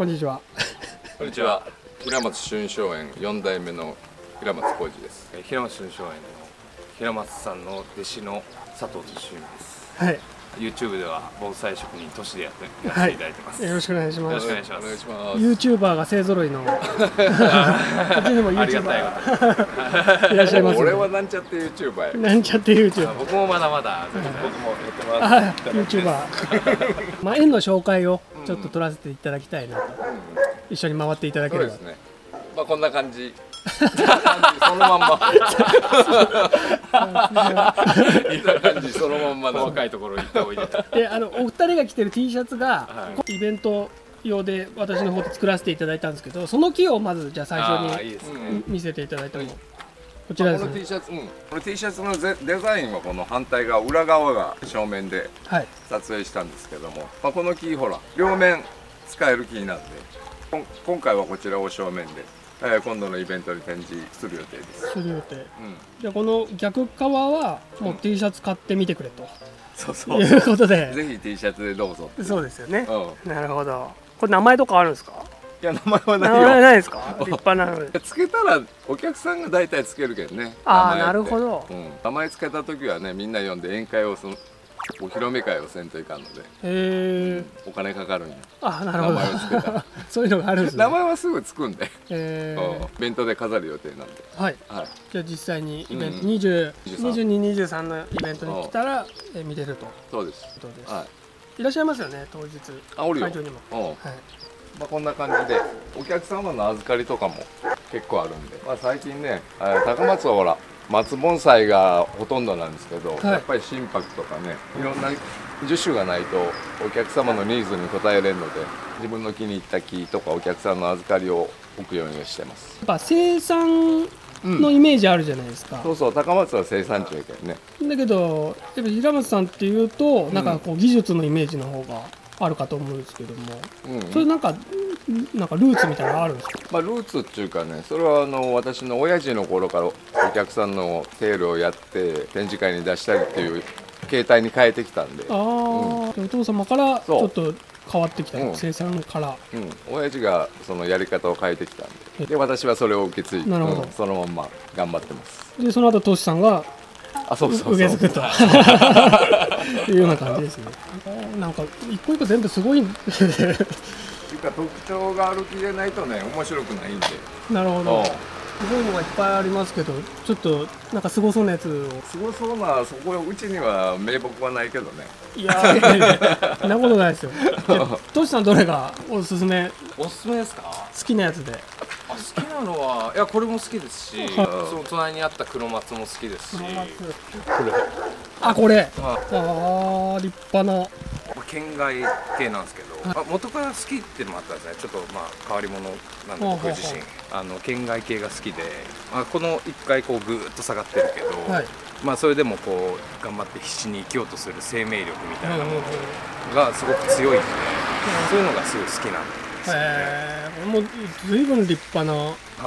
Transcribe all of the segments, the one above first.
こんにちは。こんにちは。平松春松園四代目の平松浩二です。えー平松春松園の平松さんの弟子の佐藤俊美ですはい。YouTube では防災職人都市でやってやらせていただいてます、よろしくお願いしよます。ろしくお願いしますお願いします。YouTuber が勢揃いの。こっちにもありがたい YouTuber いらっしゃいます、ね。俺はなんちゃって YouTuber や。なんちゃって YouTuber。僕もまだまだ僕もやってますあ、YouTuber。まあ、園の紹介をちょっと取らせていただきたいなと。一緒に回っていただければそうです。ね。まあこ んな感じ。そのまんま。いい感じそのまんまの細かいところ行っておいでで、あの、お二人が着てる T シャツがは、イベント用で私の方で作らせていただいたんですけど、その木をまずじゃあ最あ初に見せていただいても。こちらです。この T ね。シャツ、うん、この T シャツのデデザインはこの反対側裏側が正面ではい。撮影したんですけども、まあ、この木ほら両面使える木なんで。こん今回はこちらを正面で、えー今度のイベントに展示する予定です、する予定。うん、じゃあこの逆側はもう T シャツ買ってみてくれと。そうそう。いうことで。ぜひ T シャツでどうぞそうですよね。うん。なるほど。これ名前とかあるんですか？いや名前は名ないよ。前ないですか？立派なので。つけたらお客さんが大体つけるけどね。あー名前って。なるほど。うん、名前つけた時はねみんな呼んで宴会をそのお披露目会をせんといかんので。へえお金かかるんや。あなるほど。名前をつけたら。そういうのがあるんですね。名前はすぐつくんで、えうんイベントで飾る予定なんで。ーはい。はい。じゃあ実際にイベントうん。20 23 2223のイベントに来たらえー見れると。そうです。ことです。はい。いらっしゃいますよね当日。あおるよ。会場にも。うん。はいまあ、こんな感じでお客様の預かりとかも結構あるんで、まあ、最近ねえー高松はほら松盆栽がほとんどなんですけど、い。やっぱり心拍とかねいろんな樹種がないとお客様のニーズに応えれるので自分の気に入った木とかお客さんの預かりを置くようにしてます、やっぱ生産うん。のイメージあるじゃないですか、そうそう高松は生産地やけどね。だけどやっぱ平松さんっていうとなんかこう技術のイメージの方があるかと思うんですけども、うん。それなんかなんかルーツみたいなのあるんですか？まあ、ルーツっていうかねそれはあの私の親父の頃からお客さんのセールをやって展示会に出したりっていう形態に変えてきたんで。ああ、お父様からちょっと変わってきた、うん生産から。うん、親父がそのやり方を変えてきたんで。で私はそれを受け継いで、うん。そのまんま頑張ってます。でその後トシさんがあそうそうそう。受け継ぐというような感じですね。なんか一個一個全部すごい。っていうか特徴がある気でないとね面白くないんで。なるほど。うん。すごいのがいっぱいありますけどちょっとなんかすごそうなやつ。をすごそうなそこうちには名木はないけどね。いやそんなことないですよ。トシさんどれがおすすめ？おすすめですか？好きなやつで。あ好きなのはいやこれも好きですしその隣にあった黒松も好きですし。これあこれ。まああー立派な。県外系なんですけど、まあ、元から好きっていうのもあったんですね。ちょっとまあ変わり者なんで僕自身。あの県外系が好きで、まあ、この一回こうぐーっと下がってるけど、はい。まあそれでもこう頑張って必死に生きようとする生命力みたいなものがすごく強いんで、そういうのがすごい好きなんですよね。へえもう随分立派な。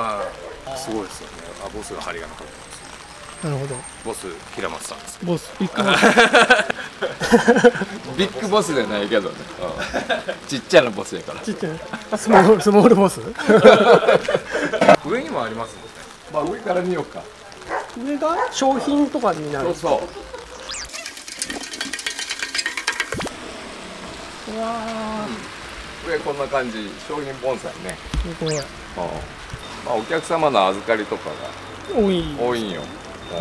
はい、すごいですよね。あ、ボスが針が残ってます。なるほど。ボス平松さんです。ボスビッグボス。ビッグボスじゃないけどね、うん。ちっちゃなボスやから。ちっちゃいあスモール スモールボス？上にもありますもんね。まあ上から見ようか。上が商品とかになる。そうそう。うわ上こんな感じ商品盆栽ね、ーすごい。うん。まあ、お客様の預かりとか多い。が多いんよ、へ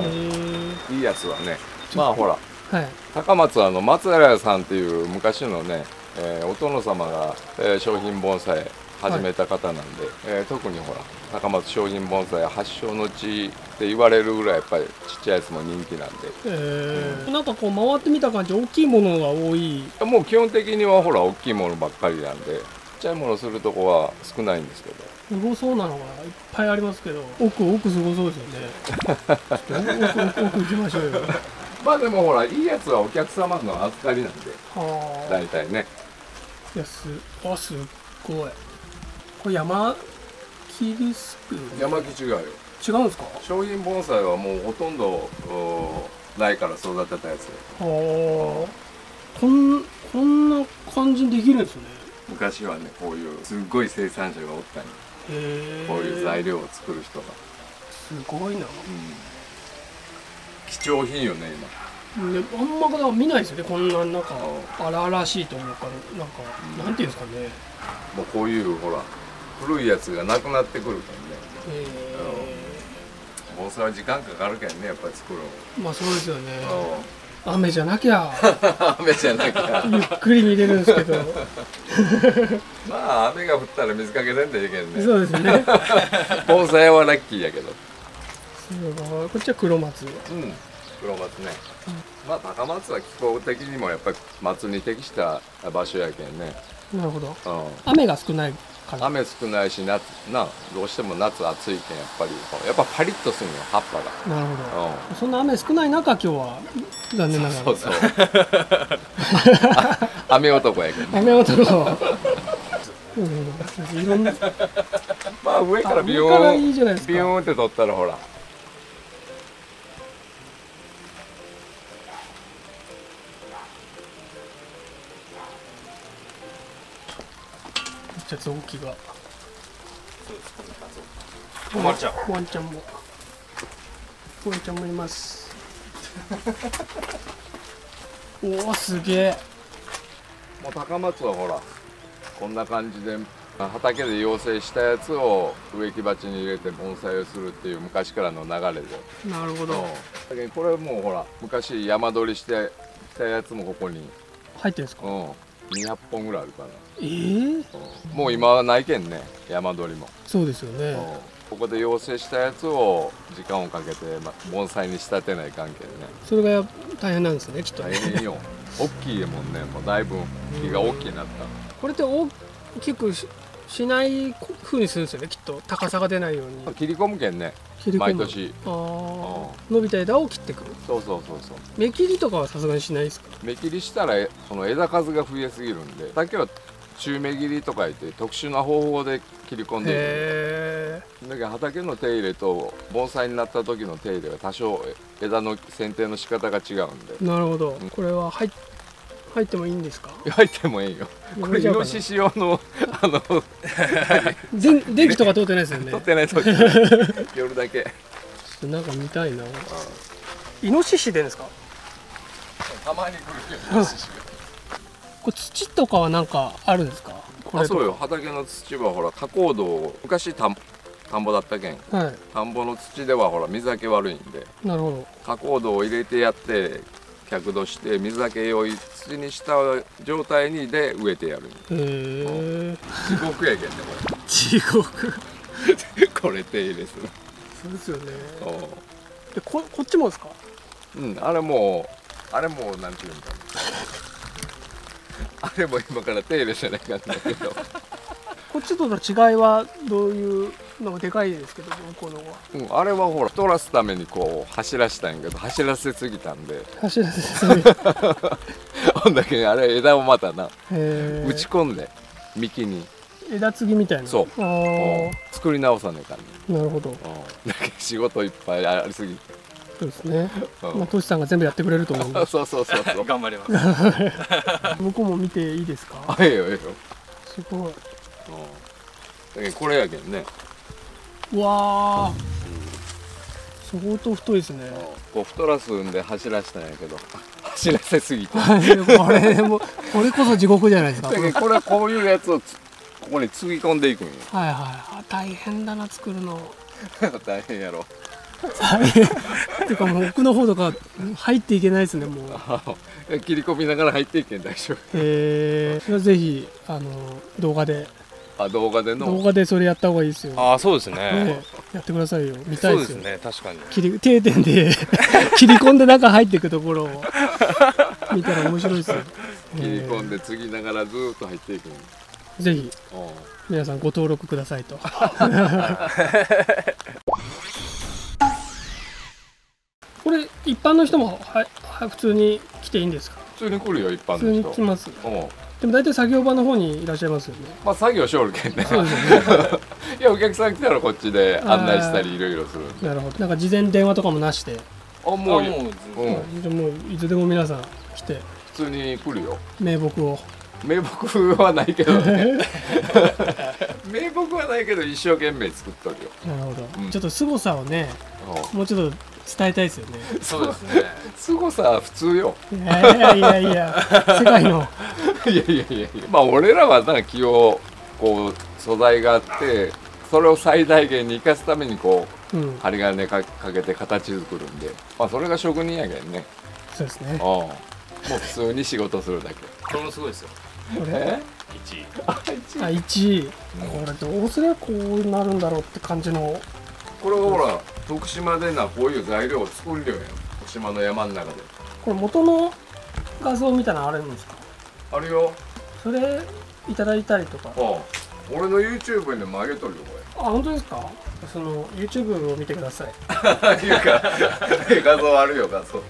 うん。いいやつはね。まあほら。えはい。高松はあの松平さんっていう昔のね、えーお殿様が、えー商品盆栽始めた方なんで、えー特にほら高松商品盆栽発祥の地って言われるぐらいやっぱりちっちゃいやつも人気なんで。えー。なんかこう回ってみた感じ大きいものが多い。もう基本的にはほら大きいものばっかりなんでちっちゃいものするとこは少ないんですけど。すごそうなのがいっぱいありますけど奥奥すごそうですよね。ちょっと奥奥奥行きましょうよ。まあでもほらいいやつはお客様の預かりなんで。はあ。大体ね。いやすあすっごいこれ山木ですよね。山木違うよ。違うんですか？商品盆栽はもうほとんどお苗から育てたやつ。はあこんこんな感じにできるんですね。昔はねこういうすっごい生産者がおったんよへえこういう材料を作る人が、すごいな。貴重品よね今。であんまだ見ないですよね。こんななんか荒々しいというかなんかなんていうんですかね。もうこういうほら古いやつがなくなってくるかえらね。盆栽は時間かかるけんねやっぱり作るー、まあそうですよね。の雨じゃなきゃ。雨じゃなきゃ。ゆっくり見れるんですけど。まあ雨が降ったら水かけてんでいいけんね。そうですね。盆栽はラッキーやけど。すごい。こっちは黒松。うん。黒松ね、まあ高松は気候的にもやっぱり松に適した場所やけんね、なるほど。うん、雨が少ない雨少ないし夏などうしても夏暑いけんやっぱり。やっぱパリッとするのよ葉っぱが。なるほど。うん。そんな雨少ない中今日は残念ながら。そうそう。あ 雨男やけん。ね雨男。うん。いろんな。まあ上からビヨーン。ビヨーンって取ったらほらめっちゃ臓器が。困っちゃう。ワンちゃんも。ワンちゃんもいます。おおすげえ。もう高松はほらこんな感じで畑で養成したやつを植木鉢に入れて盆栽をするっていう昔からの流れで。なるほど。だけどこれもうほら昔山取りしてしたやつもここに、入ってるんですか？うん、200本ぐらいあるかな、ええうん。もう今はないけんね山取りも、そうですよね。うん。ここで養成したやつを時間をかけて、ま、盆栽に仕立てない関係ね。それが大変なんですねきっと大ね変よ。大きいもんね。もうだいぶ木が大きくなった。これって大きくししない風にするんですよねきっと。高さが出ないように。切り込むけんね。切り込む。毎年。ああ伸びた枝を切ってくる。そうそうそうそう。目切りとかはさすがにしないですか？目切りしたらその枝数が増えすぎるんで。さっきは中目切りとか言って特殊な方法で切り込んでいへくだけど畑の手入れと盆栽になった時の手入れが多少枝の剪定の仕方が違うんで。えなるほど。これは入っ入ってもいいんですか？入ってもいいよ。これイノシシ用のあの 電電気とか通ってないですよね？取ってない時夜だけ。ちょっとなんか見たいな。イノシシでですか？たまに来るよイノシシこれ土とかはなんかあるんですか？あそうよ。畑の土はほら加工土昔田ん田んぼだったけん。はい。田んぼの土ではほら水はけ悪いんで。なるほど。加工土を入れてやって客土して水はけ良い土にした状態にで植えてやる。へえ地獄やけんね地獄。こ れこれ手入れする。そうですよね。そでここっちもですか？ううんあれもうあれもうなんていうんだろう。あれも今から手入れせないかんだけど、こっちとの違いはどういう？なんかでかいですけど向こうの方は。うん、あれはほら太らすためにこう走らせたんやけど走らせすぎたんで。走らせすぎ。へ ほんだけあれ枝をまたなえ打ち込んで幹に。枝継ぎみたいな。そう。作り直さねえかんねあなるほど。うん。だけど仕事いっぱいありすぎ。てそうですね。うん。まあトシさんが全部やってくれると思うんで。そうそうそうそう。頑張ります。僕も見ていいですか？あええよええよ、すごい。うん、だけどこれやけんねうわあ相当太いですね。こう太らすんで走らせたんやけど。走らせすぎて。これも これこそ地獄じゃないですか。これはこういうやつをつここにつぎ込んでいくんよはいはいあ大変だな作るの。大変やろ。大変。っていうかもう奥の方とか入っていけないですねもう。切り込みながら入っていけん大丈夫。えー、それはぜひあの動画であ動画での？動画でそれやった方がいいですよ、ああそうですね。ね、やってくださいよ。見たいそうですよね。確かに切り定点で 切り込んで中入っていくところを見たら面白いですよ、切り込んでで継ぎながらずーっと入っていく。ぜひう。ん皆さんご登録くださいと。これ一般の人もはは普通に来ていいんですか？普通に来るよ一般普通にの人来ます。う。んでも大体作業場の方にいらっしゃいますよね。まあ作業しおるけんね。そうですよね。いやお客さん来たらこっちで案内したりいろいろする。なるほど。なんか事前電話とかもなしで。あもうあもううん。じゃあもういつでも皆さん来て。普通に来るよ。名木を。名木はないけどね。名木はないけど一生懸命作っとるよ。なるほど、うん。ちょっと凄さをねもうちょっと伝えたいですよね。そうですね。すごさは普通よ。いやいやいやいや 世界の。いやいやいやいや。まあ俺らはな木をこう素材があってそれを最大限に生かすためにこううん。針金かかけて形作るんで。まあそれが職人やけんね。そうですね。うん。もう普通に仕事するだけ。これもすごいですよ。これ？え？1位。あ1位。これどうすればこうなるんだろうって感じのこれはほら徳島でなこういう材料を作るよやん徳島の山の中で。これ元の画像みたいなのあるんですか？あるよ。それいただいたりとか？うん俺の YouTube にも上げとるよこあ本当ですか？その YouTube を見てください。れ いうか 画像あるよ画像。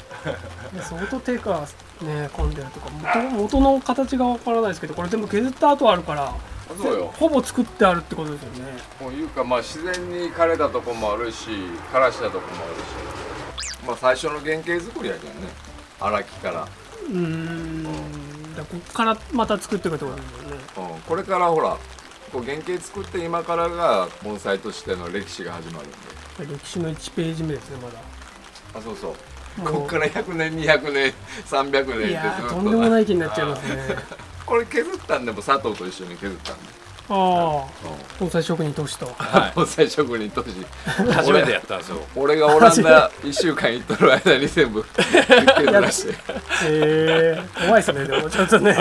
相当手がね込んでるとか。元元の形がわからないですけどこれ全部削った後あるからそうよ。ほぼ作ってあるってことですよね。もういうかまあ自然に枯れたとこもあるし枯らしたとこもあるし。まあ最初の原型作りやけんね。荒木から、うーん。だからこっからまた作っていくってことですよね。うん、これからほらこう原型作って今からが盆栽としての歴史が始まるんで。歴史の1ページ目ですねまだ。あそうそう。こっから100年200年300年ってずいとんでもない気になっちゃいますね これ削ったんでも佐藤と一緒に削ったんで、ああ。盆栽職人としとは。い。盆栽職人当時初めてやったんですよ。俺がオランダ1週間行っとる間に全部 削らして。えー、怖いですね。でもちょっとね。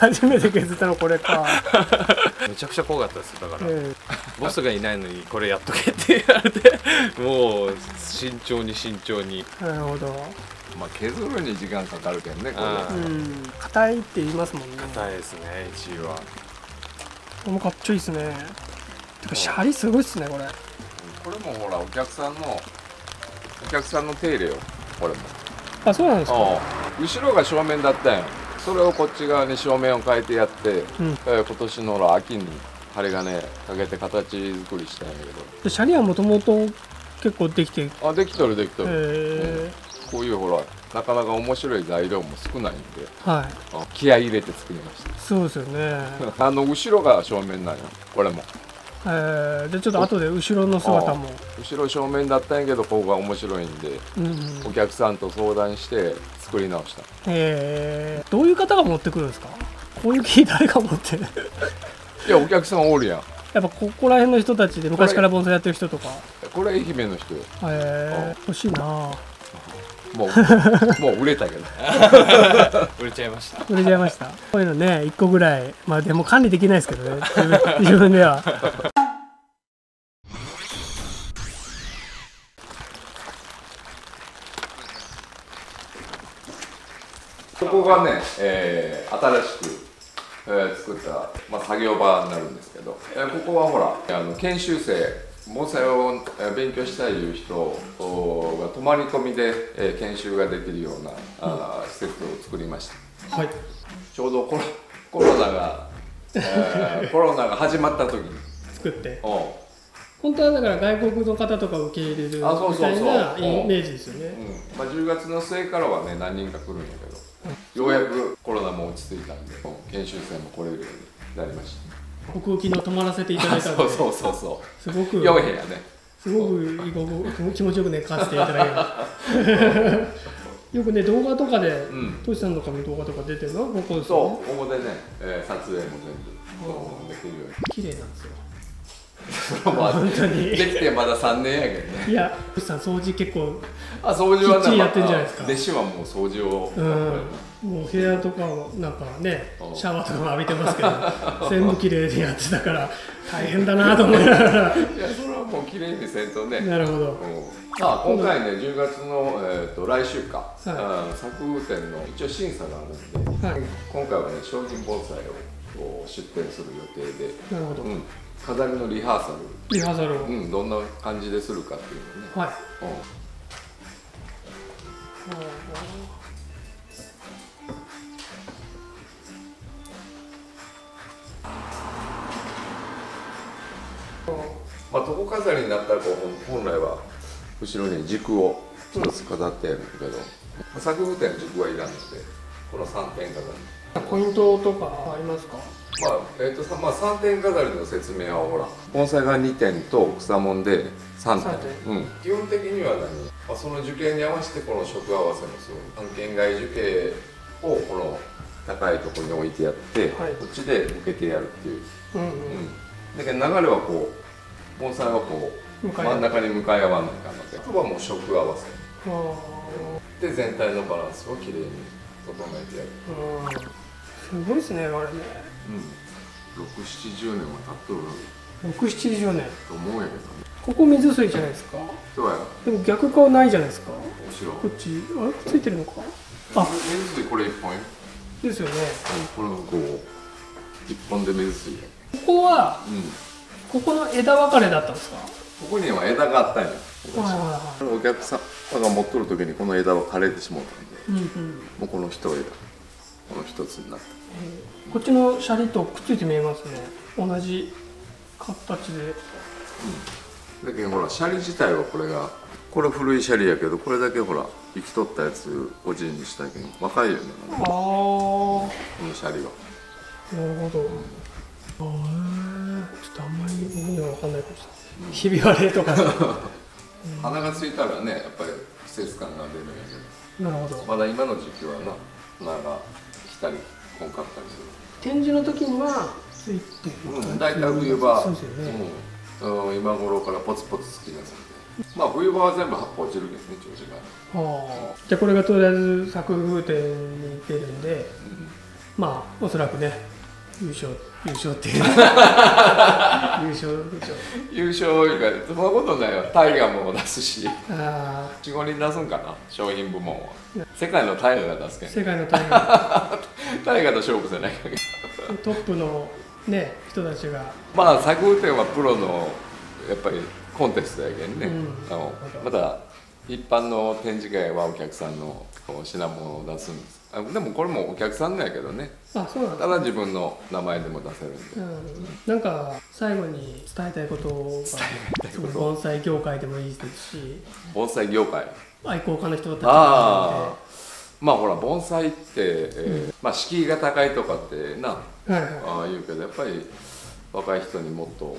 初めて削ったのこれか、めちゃくちゃ怖かったですだから、えボスがいないのにこれやっとけって言われてもう慎重に慎重に。ー、なるほどまあ削るに時間かかるけんねこれ。あうん。硬いって言いますもんね。硬いですね1位は。これもかっちょいいっすね。てかシャリすごいっすねこれ。これもほらお客さんのお客さんの手入れよこれも。あそうなんですか？後ろが正面だったん。よそれをこっち側に正面を変えてやって、うん。えー今年のほら秋に針金かけて形作りしたんやけでシャリはもともと結構できてあできとるできとる、えこういうほらなかなか面白い材料も少ないんではい。あ気合い入れて作りましそうですよね。た あの後ろが正面なんよ。これも。えー、でちょっと後で後ろの姿も。後ろ正面だったんやけどここが面白いんでうんうん。お客さんと相談して作り直した。えー、どういう方が持ってくるんですか？こういう木誰が持って？るいやお客さんおるやん。やっぱここら辺の人たちで昔から盆栽やってる人とか。これ愛媛の人よ。えー、欲しいなもう もう売れたけど。売れちゃいました。売れちゃいました。こういうのね1個ぐらいまあでも管理できないですけどね。自 分自分では。ここがね、えー新しく、えー作った、まあ、作業場になるんですけど、えーここはほらあの研修生盆栽をえー勉強したいいう人おが泊まり込みで、えー研修ができるような、施設を作りました。はい。ちょうどコロコロナが、えーコロナが始まった時に。作って。本当はだから外国の方とか受け入れるみたいなイメージですよね。う。ん。まあ、10月の末からはね何人か来るんやけどようやくコロナも落ち着いたんで研修生も来れるようになりました航空機の泊まらせていただいたんでそうそうそうそすごくう4部屋ね。すごく気持ちよくね買わせていただきます。よくね動画とかでうん。トシさんとかの動画とか出てるのはここですそうここでね、えー撮影も全部うんできるように。綺麗なんですよまあ本当に。できてまだ3年やけどね。いやさん掃除結構あ掃除はきっちりやってんじゃないですか。弟子はもう掃除を、うん。もう部屋とかをなんかねうん。シャワーとかも浴びてますけど 全部綺麗にやってたから大変だなと思いながら。いやそれはもう綺麗にせんとね、なるほど。うん。あ今回ね10月の、えー、と来週か、い。うん。作風展の一応審査があるんで、はい。今回はね商品盆栽を出展する予定で、なるほど。うん、飾りのリハーサリハーサルうん、どんな感じでするかっていうのね、はい。うん。まあ、床飾りになったらこう本来は後ろに軸を一つ飾ってやるけど、作風点軸はいらんのでこの3点飾り。ポイントとかありますか？まあえーとさまあ、3点飾りの説明はほら盆栽が2点と草もんで3点。三うん、基本的には何、まあ、その受験に合わせてこの色合わせもする。半径外受験をこの高いところに置いてやって、はい。こっちで向けてやるっていう、うんうん。うん、だけど流れはこう盆栽はこう真ん中に向かい合わないかんのであとはもう色合わせ。あで全体のバランスをきれいに整えてやる。ーうんすごいですねあれね。うん。670年は経っとる。670年。と思うんやけどね。ここ水水じゃないですか？そうや。でも逆側ないじゃないですか？こっち。あれ？ついてるのか？あ。水水これ1本よ。ですよね。これもこう1本で水水や。ここはうん。ここの枝分かれだったんですか？ここには枝があったんや。お客さんが持っとる時にこの枝は枯れてしまったんで。い、うんうん、もうこの一枝この一つになった。こっちのシャリとくっついて見えますね。同じ形で。だけどほらシャリ自体はこれがこれ古いシャリやけどこれだけほら生きとったやつおじいにしたけど若いよね。ああこのシャリは。なるほど。あー。ちょっとあんまり僕には分かんないかもしれない。ひび割れとか。花がついたらねやっぱり季節感が出るんやけど。なるほど。まだ今の時期はな花が来たりこんかったりす展示の時にはついてるる、うん、大体冬場そうですよね、うん、うん今頃からポツポツつきますんでまあ冬場は全部葉っぱ落ちるけどね調子が、はあ、じゃあこれがとりあえず作風展に出るんでまあおそらくね優勝優勝って。いう優勝でしょ。優勝いうかそんなことないよタイガーも出すし。あ45人出すんかな？商品部門は。世界のタイガーが出すけん。あ世界の大会 タイガーと勝負せないかけトップのね人たちが。まあ作風展はプロのやっぱりコンテストやけんね、うん。あのまた一般の展示会はお客さんのこう品物を出すんですあでもこれもお客さんなんやけどね。あそうなんだ。ただ自分の名前でも出せるんで。うん、なんか最後に伝えたいことが盆栽業界でもいいですし。盆栽業界？愛好家の人たちあまあほら盆栽って、えーまあ敷居が高いとかってなはいはい。ああ言うけどやっぱり若い人にもっと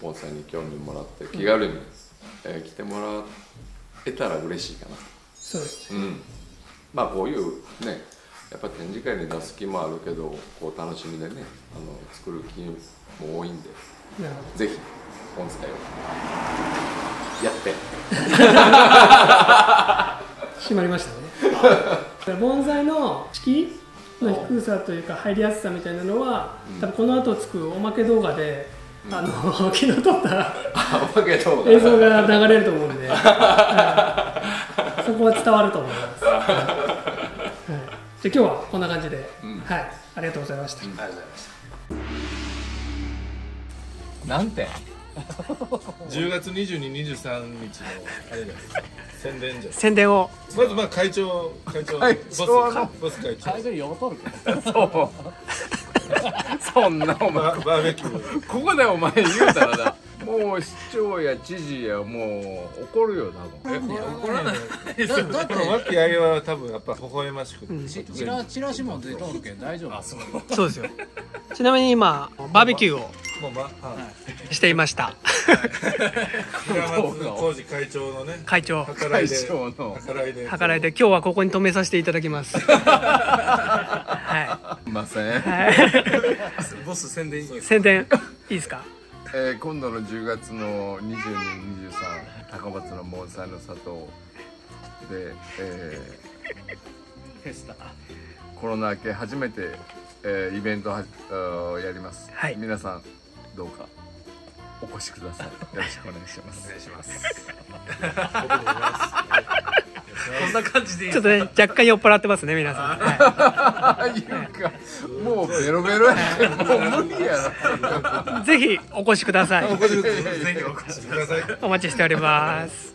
盆栽に興味もらって気軽に、えー来てもらえたら嬉しいかな。そうですうん。まあこういうねやっぱ展示会に出す気もあるけどこう楽しみでねあの作る気も多いんでぜひ盆栽をやって。ど 閉まりましたね。盆栽の敷居の低さというか入りやすさみたいなのは、多分この後つくおまけ動画で、あの 昨日撮った映像が流れると思うんで、はい。そこは伝わると思います、じゃあ今日はこんな感じで、ん。はい。ありがとうございました、ありがとうございました。何点10月22、23日のあれじゃないですか宣伝じゃ宣伝を。まずまあ会長会長会長のボスボス会長。会場に喜ぶそう。そんなお前。ババーベキュー。ここでお前言うたらなもう市長や知事やもう怒るよ多分。え怒らない？だ だって。この和気あいは多分やっぱ微笑ましくて、チチラチラシも出とるけん大丈夫。そう。ですよ。ちなみに今バーベキューをしていました。平松浩二会長のね。会長。計らいで会長の。計らいで。計らいで今日はここに止めさせていただきます。はすいません、い、はい、ボス宣伝いいです宣伝いいですか？えー今度の10月の22、23高松の盆栽の里で、えフェスターコロナ明け初めて、えーイベントはあーやります、はい。皆さんどうかお越しください。よろしくお願いします。お願いします こんな感じでいいちょっとね若干酔っ払ってますね皆さん、もうベロベロやもう無理やない、ぜひお越しください。お越しくださいぜひお越しください。お待ちしております